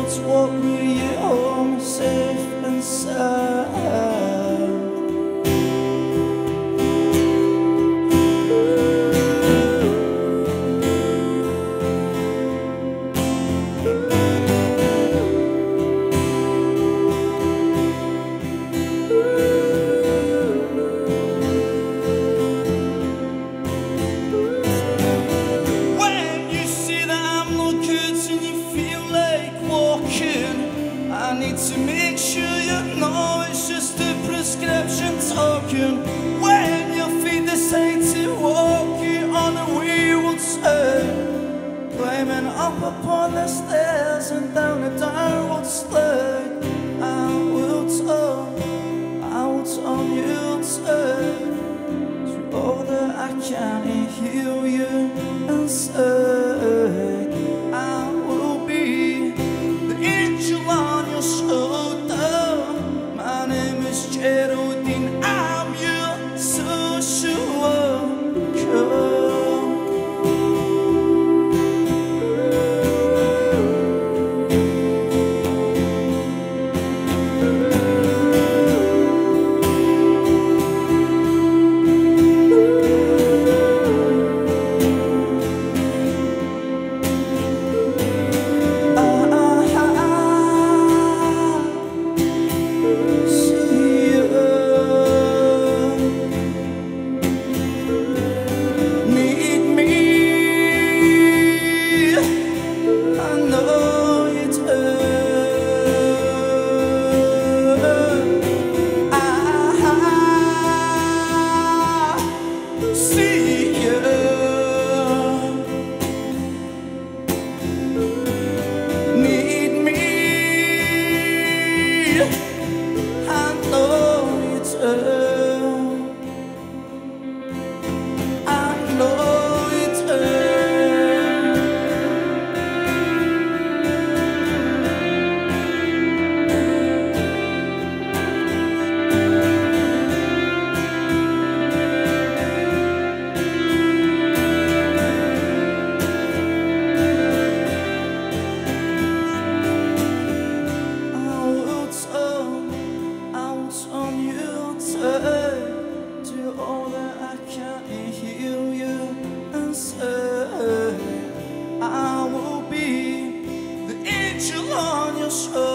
words walk you home safe and sound. I need to make sure you know it's just a prescription talking. When your feet decide to walk you on a wayward side Climbing up upon the stairs and down a downward slide I will turn will on you turn To all that I can hear you and I can't heal you. Answer I will be the angel on your shoulder.